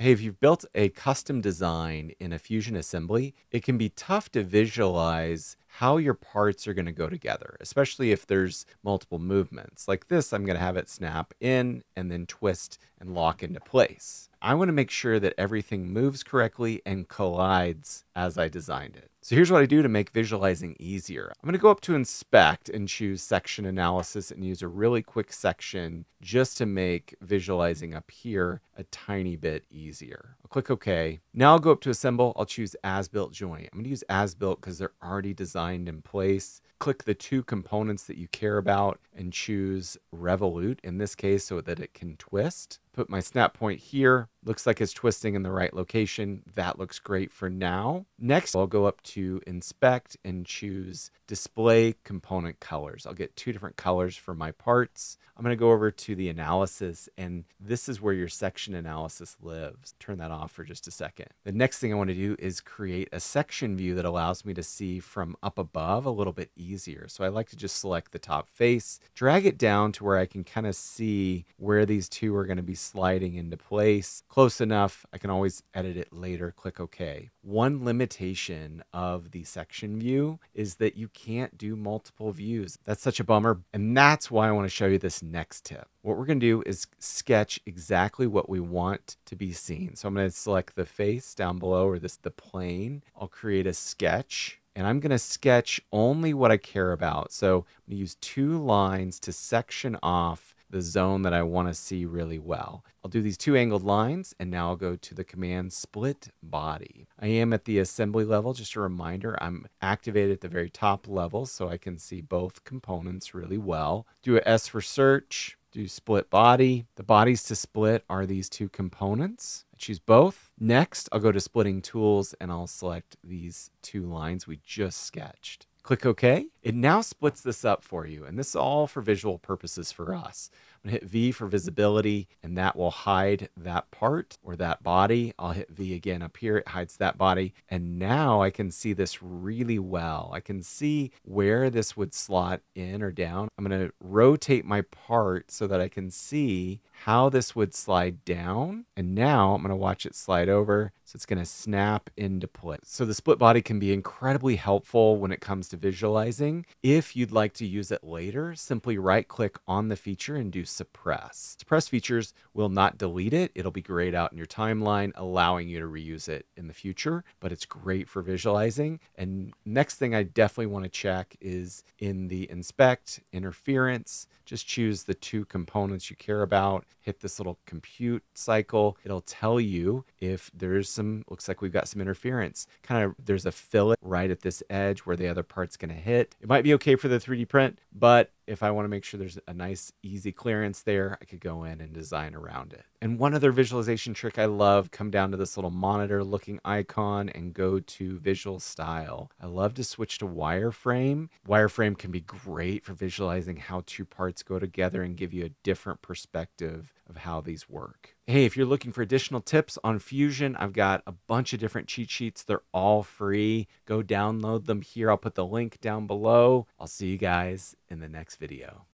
Hey, if you've built a custom design in a Fusion assembly, it can be tough to visualize how your parts are going to go together, especially if there's multiple movements. Like this, I'm going to have it snap in and then twist and lock into place. I want to make sure that everything moves correctly and collides as I designed it. So here's what I do to make visualizing easier. I'm going to go up to inspect and choose section analysis and use a really quick section just to make visualizing up here a tiny bit easier. I'll click OK. Now I'll go up to assemble. I'll choose as built joint. I'm going to use as built because they're already designed in place. Click the two components that you care about and choose revolute in this case so that it can twist. Put my snap point here. Looks like it's twisting in the right location. That looks great for now. Next, I'll go up to inspect and choose display component colors. I'll get two different colors for my parts. I'm going to go over to the analysis and this is where your section analysis lives. Turn that off for just a second. The next thing I want to do is create a section view that allows me to see from up above a little bit easier. So I like to just select the top face, drag it down to where I can kind of see where these two are going to be sliding into place. Close enough, I can always edit it later, click OK. One limitation of the section view is that you can't do multiple views. That's such a bummer. And that's why I want to show you this next tip. What we're going to do is sketch exactly what we want to be seen. So I'm going to select the face down below or this the plane. I'll create a sketch and I'm going to sketch only what I care about. So I'm going to use two lines to section off the zone that I want to see really well. I'll do these two angled lines and now I'll go to the command split body. I am at the assembly level. Just a reminder, I'm activated at the very top level so I can see both components really well. Do a S for search, do split body. The bodies to split are these two components. I choose both. Next, I'll go to splitting tools and I'll select these two lines we just sketched. Click OK. It now splits this up for you, and this is all for visual purposes for us. I'm to hit V for visibility, and that will hide that part or that body. I'll hit V again up here. It hides that body. And now I can see this really well. I can see where this would slot in or down. I'm going to rotate my part so that I can see how this would slide down. And now I'm going to watch it slide over. So it's going to snap into place. So the split body can be incredibly helpful when it comes to visualizing. If you'd like to use it later, simply right click on the feature and do suppress. Suppress features will not delete it. It'll be grayed out in your timeline, allowing you to reuse it in the future, but it's great for visualizing. And next thing I definitely want to check is in the inspect interference, just choose the two components you care about, hit this little compute cycle. It'll tell you if there's some, looks like we've got some interference. Kind of, there's a fillet right at this edge where the other part's going to hit. It might be okay for the 3D print, but if I want to make sure there's a nice easy clearance there, I could go in and design around it. And one other visualization trick I love, come down to this little monitor looking icon and go to visual style. I love to switch to wireframe. Wireframe can be great for visualizing how two parts go together and give you a different perspective of how these work. Hey, if you're looking for additional tips on Fusion, I've got a bunch of different cheat sheets. They're all free. Go download them here. I'll put the link down below. I'll see you guys in the next video.